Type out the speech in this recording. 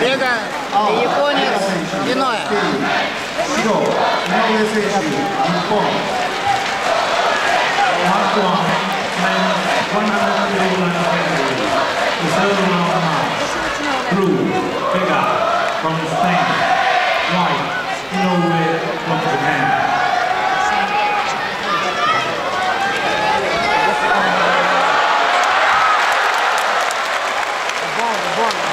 Бега японец Иное. ボンボン